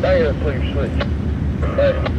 Negative, please switch.